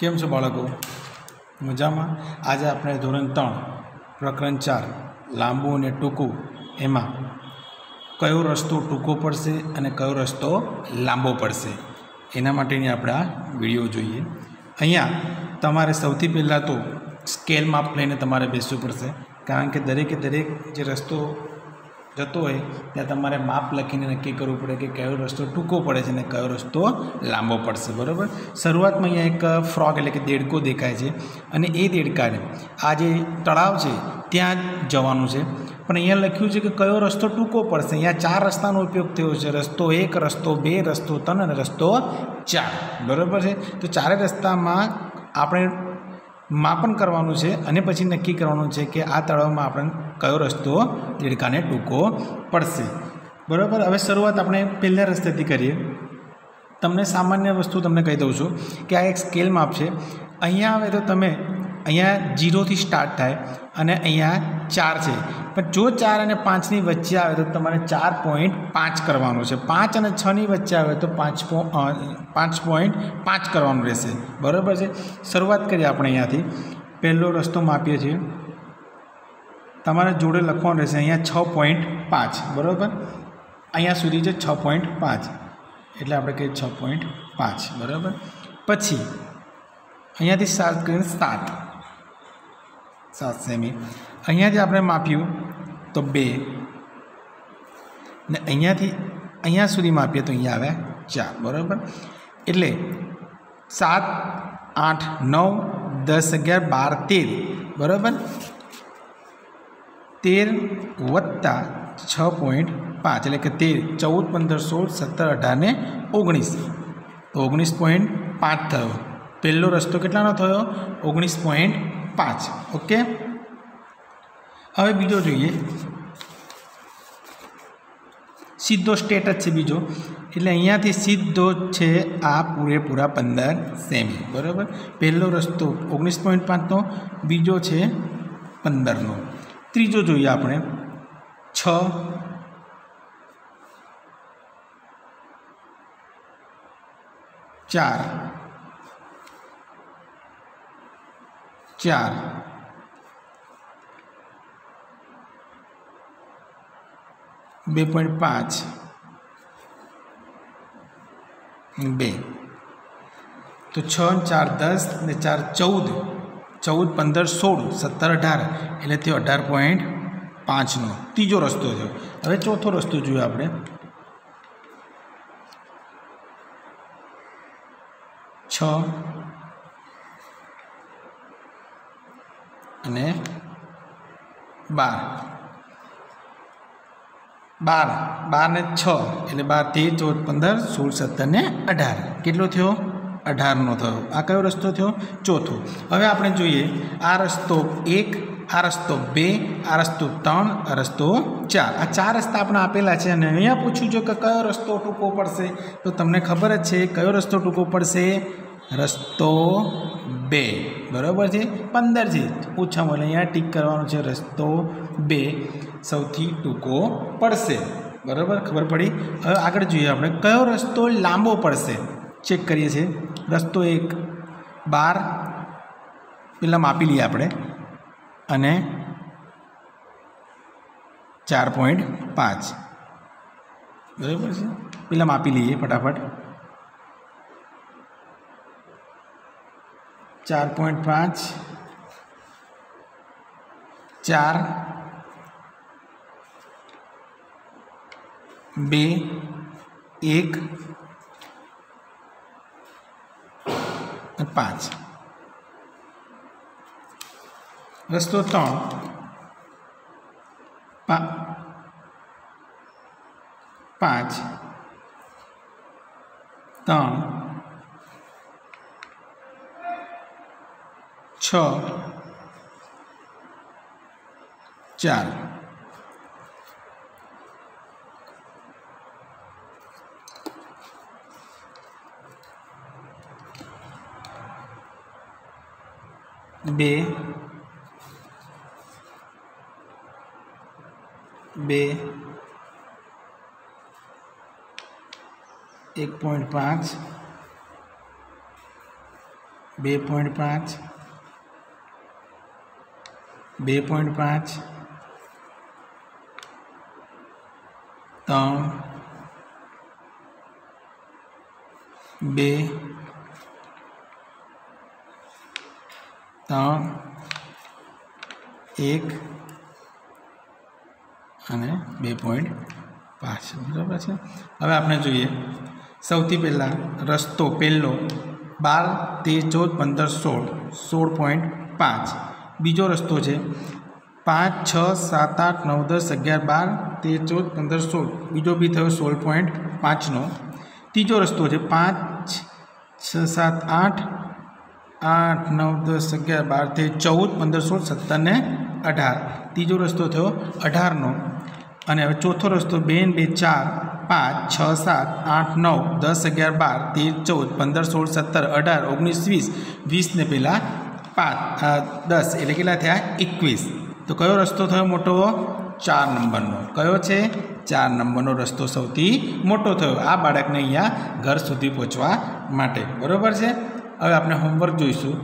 કેમ છો બાળકો? મજામાં? આજે આપણે ધોરણ ત્રણ, પ્રકરણ ચાર, લાંબુ અને ટૂંકું, એમાં કયો રસ્તો ટૂંકો પડશે અને કયો રસ્તો લાંબો પડશે? એના માટેની આપણે આ વીડિયો જોઈએ. અહીંયા તમારે સૌથી પહેલાં તો સ્કેલ માપ લઈને તમારે બેસવું પડશે. કારણ કે દરેકે દરેક જે રસ્તો જતો હોય, ત્યાં તમારે માપ લખીને નક્કી કરવું પડે કે કયો રસ્તો ટૂંકો પડે છે અને કયો રસ્તો લાંબો પડશે, બરાબર? શરૂઆતમાં અહીંયા એક ફ્રોગ એટલે કે દેડકો દેખાય છે અને એ દેડકાને, આ જે તળાવ છે, ત્યાં જવાનું છે. પણ અહીંયા લખ્યું છે કે કયો રસ્તો ટૂંકો પડશે, અહીંયા ચાર રસ્તાનો ઉપયોગ થયો છે, રસ્તો એક, રસ્તો બે, રસ્તો ત્રણ અને રસ્તો ચાર, બરાબર છે? તો ચારે રસ્તામાં આપણે માપન કરવાનું છે અને પછી નક્કી કરવાનું છે કે આ તળાવમાં આપણે કયો રસ્તો દેડકાને ટૂંકો પડશે. બરાબર? હવે શરૂઆત આપણે પહેલા રસ્તેથી કરીએ. તમને સામાન્ય વસ્તુ તમને કહી દઉં છું કે આ એક સ્કેલ માપ છે. અહીંયા આવે તો તમે અહીંયા જીરોથી સ્ટાર્ટ થાય અને અહીંયા ચાર છે. પણ જો ચાર અને પાંચની વચ્ચે આવે તો તમારે ચાર પોઈન્ટ પાંચ કરવાનું છે. પાંચ અને છની વચ્ચે આવે તો પાંચ પાંચ પોઈન્ટ પાંચ કરવાનું રહેશે. બરાબર છે? શરૂઆત કરીએ આપણે અહીંયાથી. પહેલો રસ્તો માપીએ છીએ. તમારે જોડે લખવાનું રહેશે અહીંયા છ પોઈન્ટ પાંચ. બરાબર? અહીંયા સુધી છે છ પોઈન્ટ પાંચ. એટલે આપણે કહીએ છ પોઈન્ટ પાંચ. બરાબર? પછી અહીંયાથી સાત કરીને સાત. સાત સેમી. અહીંયાથી આપણે માપ્યું, તો બે. ને અહીંયાથી, અહીંયા સુધી માપીએ તો અહીંયા આવ્યા ચાર, બરાબર? એટલે સાત, આઠ, નવ, દસ, અગિયાર, બાર, તેર, બરાબર? તેર વત્તા છ પોઈન્ટ પાંચ, એટલે કે તેર, ચૌદ, પંદર, સોળ, સત્તર, અઢાર ને ઓગણીસ. તો ઓગણીસ પોઈન્ટ પાંચ થયો. પહેલો રસ્તો કેટલાનો થયો? ઓગણીસ પોઈન્ટ પાંચ, ઓકે? હવે બીજો જોઈએ. સીધો સ્ટેટ જ છે બીજો. એટલે અહીંયાથી સીધો છે આ પૂરેપૂરા પંદર સેમી, બરાબર? પહેલો રસ્તો ઓગણીસ પોઈન્ટ પાંચનો, બીજો છે પંદરનો. ત્રીજો જોઈએ આપણે. છ. ચાર. ચાર. બે પોઈન્ટ પાંચ. બે. તો છ ચાર દસ ને ચાર ચૌદ. ચૌદ, પંદર, સોળ, સત્તર, અઢાર. એટલે થયો અઢાર પોઈન્ટ પાંચનો. ત્રીજો રસ્તો થયો. હવે ચોથો રસ્તો જોયો આપણે. છ અને બાર. બાર. બાર ને છ એટલે બાર, તેર, ચૌદ, પંદર, સોળ, સત્તર ને અઢાર. કેટલો થયો? અઢારનો થયો. આ કયો રસ્તો થયો? ચોથો. હવે આપણે જોઈએ, આ રસ્તો એક, આ રસ્તો બે, આ રસ્તો ત્રણ, આ રસ્તો ચાર. આ ચાર રસ્તા આપણે આપેલા છે અને અહીંયા પૂછ્યું છે કે કયો રસ્તો ટૂંકો પડશે? તો તમને ખબર જ છે કયો રસ્તો ટૂંકો પડશે? રસ્તો બે. બરાબર છે? પંદર છે. ઓછામાં અહીંયા ટીક કરવાનું છે રસ્તો બે. સૌથી ટૂંકો પડશે. બરાબર? ખબર પડી? હવે આગળ જોઈએ આપણે. કયો રસ્તો લાંબો પડશે? ચેક કરીએ છીએ. રસ્તો એક. બાર. પેલા માપી લઈએ આપણે. અને ચાર પોઈન્ટ પાંચ. બરાબર છે? પેલા માપી લઈએ ફટાફટ. ચાર પોઈન્ટ પાંચ ચાર બે એક પાંચ રસ્તો ત્રણ પાંચ ત્રણ છ. ચાર. બે. બે. એક પોઈન્ટ પાંચ. બે પોઈન્ટ પાંચ. બે પોઈન્ટ પાંચ. ત્રણ. બે. ત્રણ. એક. અને બે પોઈન્ટ પાંચ. બરાબર છે? હવે આપણે જોઈએ. સૌથી પહેલાં રસ્તો પહેલો બાર, તેર, ચૌદ, પંદર, સોળ. સોળ પોઈન્ટ પાંચ. બીજો રસ્તો છે. પાંચ, છ, સાત, આઠ, નવ, દસ, અગિયાર, બાર, તેર, ચૌદ, પંદર, સોળ. બીજો બી થયો સોળ પોઈન્ટ પાંચનો ત્રીજો રસ્તો છે. પાંચ, છ, સાત, આઠ આઠ, નવ, દસ, અગિયાર, બાર, તેર, ચૌદ, પંદર, સોળ, સત્તર ને અઢાર. ત્રીજો રસ્તો થયો અઢારનો અને હવે ચોથો રસ્તો બે બે ચાર. પાંચ, છ, સાત, આઠ, નવ, દસ, અગિયાર, બાર, તેર, ચૌદ, પંદર, સોળ, સત્તર, અઢાર, ઓગણીસ, વીસ. વીસને પહેલાં પાંચ દસ એટલે કેટલા થયા? એકવીસ. તો કયો રસ્તો થયો મોટો? ચાર નંબરનો. કયો છે? ચાર નંબરનો રસ્તો સૌથી મોટો થયો. આ બાળકને અહીંયા ઘર સુધી પહોંચવા માટે. બરાબર છે? હવે આપણે હોમવર્ક જોઈશું.